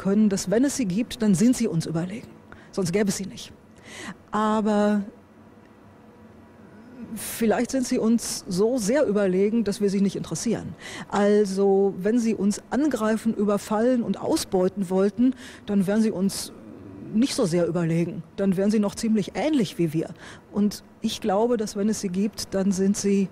können, dass wenn es sie gibt, dann sind sie uns überlegen. Sonst gäbe es sie nicht. Aber vielleicht sind sie uns so sehr überlegen, dass wir sie nicht interessieren. Also wenn sie uns angreifen, überfallen und ausbeuten wollten, dann wären sie uns nicht so sehr überlegen. Dann wären sie noch ziemlich ähnlich wie wir. Und ich glaube, dass wenn es sie gibt, dann sind sie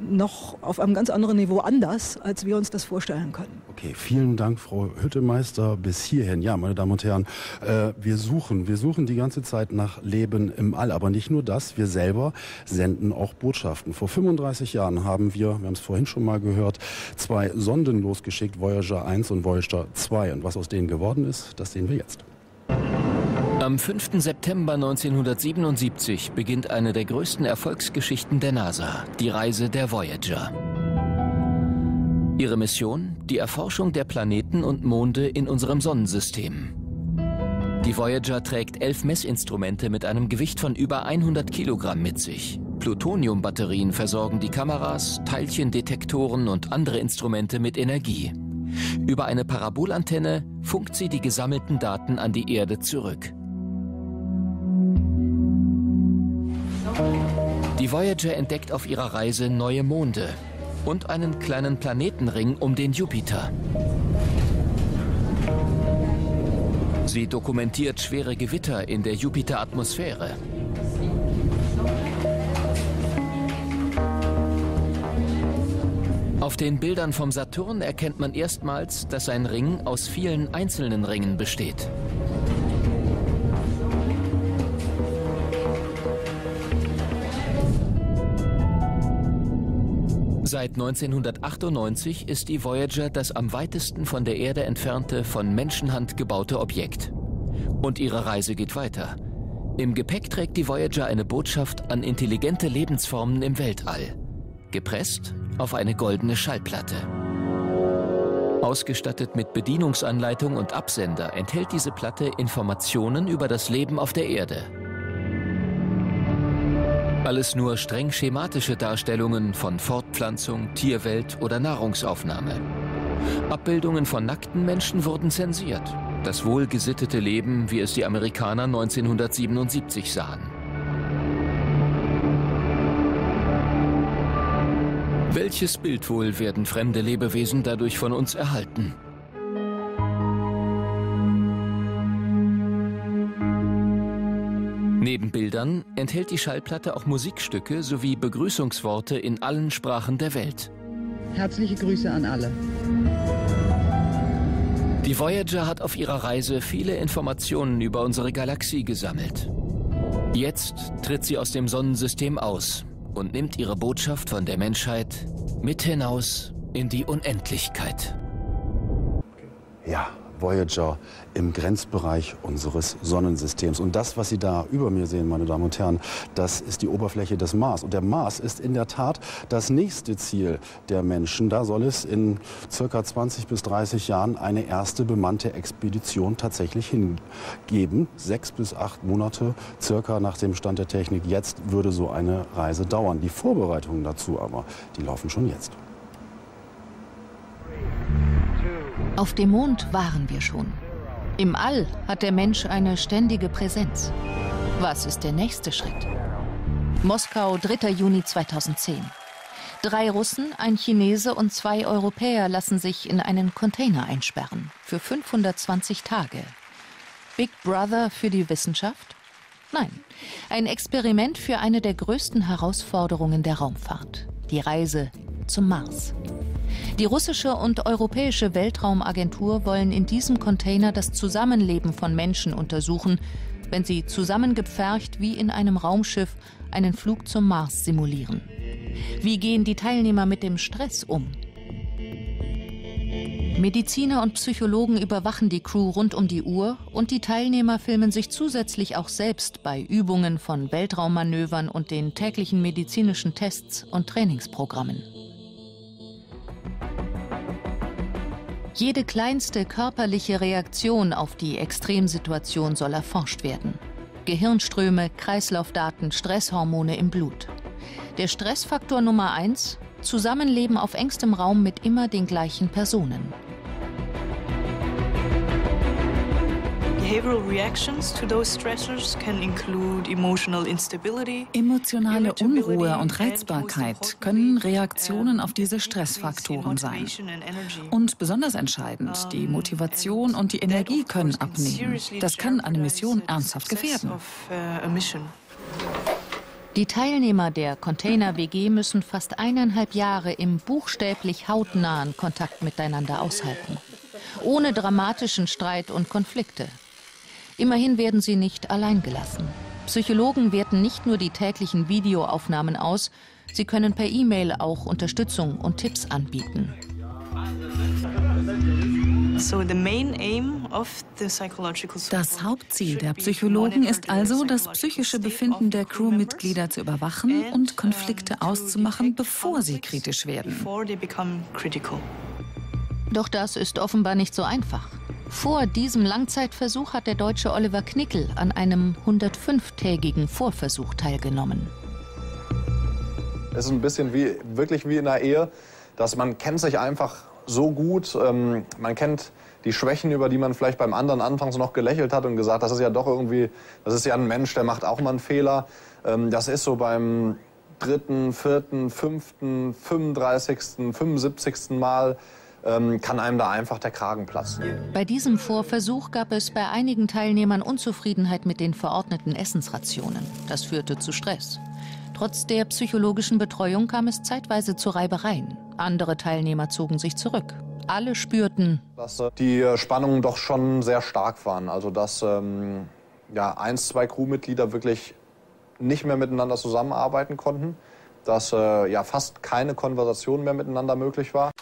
noch auf einem ganz anderen Niveau anders, als wir uns das vorstellen können. Okay, vielen Dank, Frau Hüttemeister, bis hierhin. Ja, meine Damen und Herren, äh, wir suchen, wir suchen die ganze Zeit nach Leben im All. Aber nicht nur das, wir selber senden auch Botschaften. Vor 35 Jahren haben wir, wir haben es vorhin schon mal gehört, zwei Sonden losgeschickt, Voyager 1 und Voyager 2. Und was aus denen geworden ist, das sehen wir jetzt. Am 5. September 1977 beginnt eine der größten Erfolgsgeschichten der NASA, die Reise der Voyager. Ihre Mission? Die Erforschung der Planeten und Monde in unserem Sonnensystem. Die Voyager trägt elf Messinstrumente mit einem Gewicht von über 100 Kilogramm mit sich. Plutoniumbatterien versorgen die Kameras, Teilchendetektoren und andere Instrumente mit Energie. Über eine Parabolantenne funkt sie die gesammelten Daten an die Erde zurück. Die Voyager entdeckt auf ihrer Reise neue Monde und einen kleinen Planetenring um den Jupiter. Sie dokumentiert schwere Gewitter in der Jupiter-Atmosphäre. Auf den Bildern vom Saturn erkennt man erstmals, dass ein Ring aus vielen einzelnen Ringen besteht. Seit 1998 ist die Voyager das am weitesten von der Erde entfernte, von Menschenhand gebaute Objekt. Und ihre Reise geht weiter. Im Gepäck trägt die Voyager eine Botschaft an intelligente Lebensformen im Weltall. Gepresst auf eine goldene Schallplatte. Ausgestattet mit Bedienungsanleitung und Absender enthält diese Platte Informationen über das Leben auf der Erde. Alles nur streng schematische Darstellungen von Fortpflanzung, Tierwelt oder Nahrungsaufnahme. Abbildungen von nackten Menschen wurden zensiert. Das wohlgesittete Leben, wie es die Amerikaner 1977 sahen. Welches Bild wohl werden fremde Lebewesen dadurch von uns erhalten? Neben Bildern enthält die Schallplatte auch Musikstücke sowie Begrüßungsworte in allen Sprachen der Welt. Herzliche Grüße an alle. Die Voyager hat auf ihrer Reise viele Informationen über unsere Galaxie gesammelt. Jetzt tritt sie aus dem Sonnensystem aus und nimmt ihre Botschaft von der Menschheit mit hinaus in die Unendlichkeit. Ja, Voyager im Grenzbereich unseres Sonnensystems. Und das, was Sie da über mir sehen, meine Damen und Herren, das ist die Oberfläche des Mars. Und der Mars ist in der Tat das nächste Ziel der Menschen. Da soll es in circa 20 bis 30 Jahren eine erste bemannte Expedition tatsächlich hingeben. Sechs bis acht Monate circa nach dem Stand der Technik jetzt würde so eine Reise dauern. Die Vorbereitungen dazu aber, die laufen schon jetzt. Auf dem Mond waren wir schon. Im All hat der Mensch eine ständige Präsenz. Was ist der nächste Schritt? Moskau, 3. Juni 2010. Drei Russen, ein Chinese und zwei Europäer lassen sich in einen Container einsperren. Für 520 Tage. Big Brother für die Wissenschaft? Nein, ein Experiment für eine der größten Herausforderungen der Raumfahrt. Die Reise zum Mars. Die russische und europäische Weltraumagentur wollen in diesem Container das Zusammenleben von Menschen untersuchen, wenn sie zusammengepfercht wie in einem Raumschiff einen Flug zum Mars simulieren. Wie gehen die Teilnehmer mit dem Stress um? Mediziner und Psychologen überwachen die Crew rund um die Uhr und die Teilnehmer filmen sich zusätzlich auch selbst bei Übungen von Weltraummanövern und den täglichen medizinischen Tests und Trainingsprogrammen. Jede kleinste körperliche Reaktion auf die Extremsituation soll erforscht werden. Gehirnströme, Kreislaufdaten, Stresshormone im Blut. Der Stressfaktor Nummer eins: Zusammenleben auf engstem Raum mit immer den gleichen Personen. Emotionale Unruhe und Reizbarkeit können Reaktionen auf diese Stressfaktoren sein. Und besonders entscheidend, die Motivation und die Energie können abnehmen. Das kann eine Mission ernsthaft gefährden. Die Teilnehmer der Container-WG müssen fast eineinhalb Jahre im buchstäblich hautnahen Kontakt miteinander aushalten. Ohne dramatischen Streit und Konflikte. Immerhin werden sie nicht allein gelassen. Psychologen werten nicht nur die täglichen Videoaufnahmen aus, sie können per E-Mail auch Unterstützung und Tipps anbieten. Das Hauptziel der Psychologen ist also, das psychische Befinden der Crewmitglieder zu überwachen und Konflikte auszumachen, bevor sie kritisch werden. Doch das ist offenbar nicht so einfach. Vor diesem Langzeitversuch hat der deutsche Oliver Knickel an einem 105-tägigen Vorversuch teilgenommen. Es ist ein bisschen wie, wirklich wie in einer Ehe, dass man kennt sich einfach so gut, ähm, man kennt die Schwächen, über die man vielleicht beim anderen anfangs noch gelächelt hat und gesagt, das ist ja doch irgendwie, das ist ja ein Mensch, der macht auch mal einen Fehler. Ähm, das ist so beim dritten, vierten, fünften, 35., 75. Mal ähm, kann einem da einfach der Kragen platzen. Bei diesem Vorversuch gab es bei einigen Teilnehmern Unzufriedenheit mit den verordneten Essensrationen. Das führte zu Stress. Trotz der psychologischen Betreuung kam es zeitweise zu Reibereien. Andere Teilnehmer zogen sich zurück. Alle spürten, dass äh, die äh, Spannungen doch schon sehr stark waren. Also dass ähm, ja, eins, zwei Crewmitglieder wirklich nicht mehr miteinander zusammenarbeiten konnten, dass äh, ja fast keine Konversation mehr miteinander möglich war.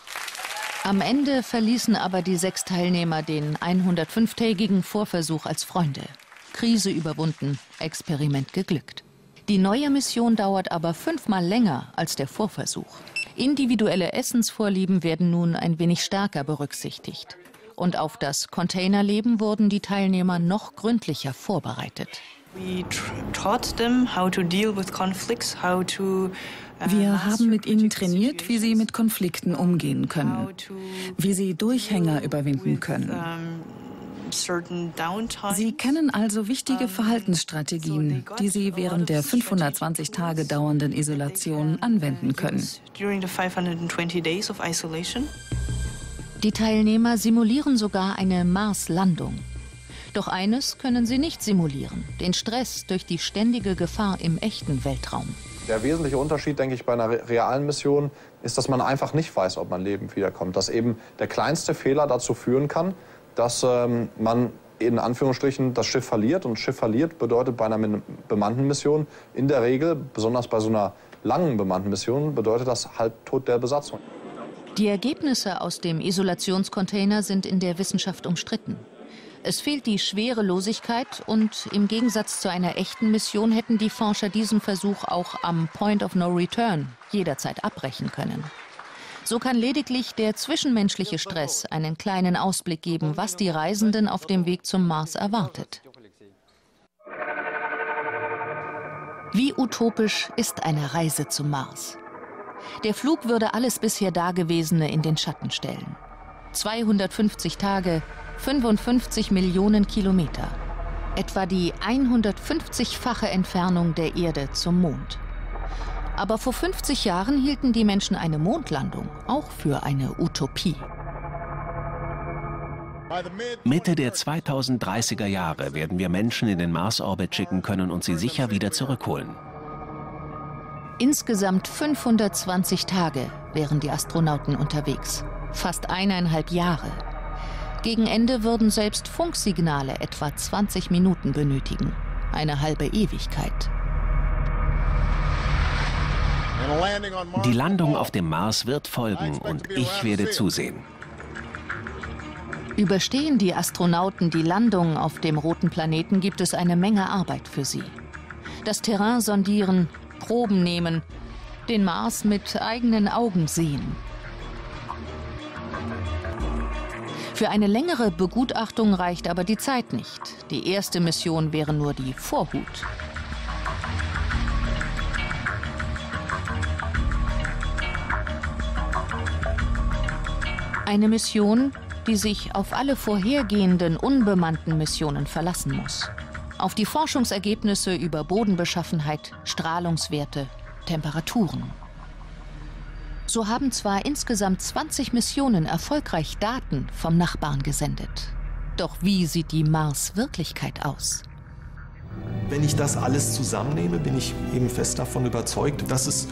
Am Ende verließen aber die sechs Teilnehmer den 105-tägigen Vorversuch als Freunde. Krise überwunden, Experiment geglückt. Die neue Mission dauert aber fünfmal länger als der Vorversuch. Individuelle Essensvorlieben werden nun ein wenig stärker berücksichtigt. Und auf das Containerleben wurden die Teilnehmer noch gründlicher vorbereitet. Wir haben mit ihnen trainiert, wie sie mit Konflikten umgehen können, wie sie Durchhänger überwinden können. Sie kennen also wichtige Verhaltensstrategien, die Sie während der 520 Tage dauernden Isolation anwenden können. Die Teilnehmer simulieren sogar eine Mars-Landung. Doch eines können sie nicht simulieren, den Stress durch die ständige Gefahr im echten Weltraum. Der wesentliche Unterschied, denke ich, bei einer realen Mission ist, dass man einfach nicht weiß, ob man lebend wiederkommt. Dass eben der kleinste Fehler dazu führen kann, dass ähm, man in Anführungsstrichen das Schiff verliert. Und Schiff verliert bedeutet bei einer bemannten Mission in der Regel, besonders bei so einer langen bemannten Mission, bedeutet das Halbtod der Besatzung. Die Ergebnisse aus dem Isolationscontainer sind in der Wissenschaft umstritten. Es fehlt die Schwerelosigkeit und im Gegensatz zu einer echten Mission hätten die Forscher diesen Versuch auch am Point of No Return jederzeit abbrechen können. So kann lediglich der zwischenmenschliche Stress einen kleinen Ausblick geben, was die Reisenden auf dem Weg zum Mars erwartet. Wie utopisch ist eine Reise zum Mars? Der Flug würde alles bisher Dagewesene in den Schatten stellen. 250 Tage, 55 Millionen Kilometer. Etwa die 150-fache Entfernung der Erde zum Mond. Aber vor 50 Jahren hielten die Menschen eine Mondlandung auch für eine Utopie. Mitte der 2030er Jahre werden wir Menschen in den Mars-Orbit schicken können und sie sicher wieder zurückholen. Insgesamt 520 Tage wären die Astronauten unterwegs. Fast eineinhalb Jahre. Gegen Ende würden selbst Funksignale etwa 20 Minuten benötigen. Eine halbe Ewigkeit. Die Landung auf dem Mars wird folgen und ich werde zusehen. Überstehen die Astronauten die Landung auf dem roten Planeten, gibt es eine Menge Arbeit für sie. Das Terrain sondieren, Proben nehmen, den Mars mit eigenen Augen sehen. Für eine längere Begutachtung reicht aber die Zeit nicht. Die erste Mission wäre nur die Vorhut. Eine Mission, die sich auf alle vorhergehenden unbemannten Missionen verlassen muss. Auf die Forschungsergebnisse über Bodenbeschaffenheit, Strahlungswerte, Temperaturen. So haben zwar insgesamt 20 Missionen erfolgreich Daten vom Nachbarn gesendet. Doch wie sieht die Mars-Wirklichkeit aus? Wenn ich das alles zusammennehme, bin ich eben fest davon überzeugt, dass es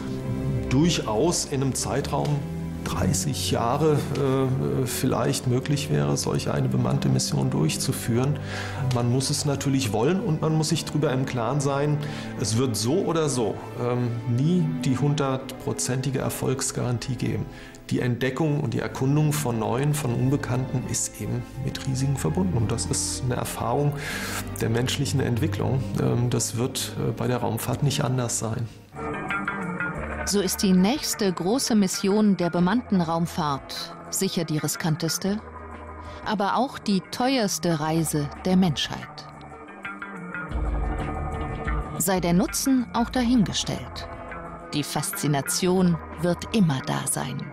durchaus in einem Zeitraum 30 Jahre äh, vielleicht möglich wäre, solch eine bemannte Mission durchzuführen. Man muss es natürlich wollen und man muss sich darüber im Klaren sein, es wird so oder so ähm, nie die hundertprozentige Erfolgsgarantie geben. Die Entdeckung und die Erkundung von Neuen, von Unbekannten ist eben mit Risiken verbunden. Und das ist eine Erfahrung der menschlichen Entwicklung. Ähm, das wird äh, bei der Raumfahrt nicht anders sein. So ist die nächste große Mission der bemannten Raumfahrt sicher die riskanteste, aber auch die teuerste Reise der Menschheit. Sei der Nutzen auch dahingestellt. Die Faszination wird immer da sein.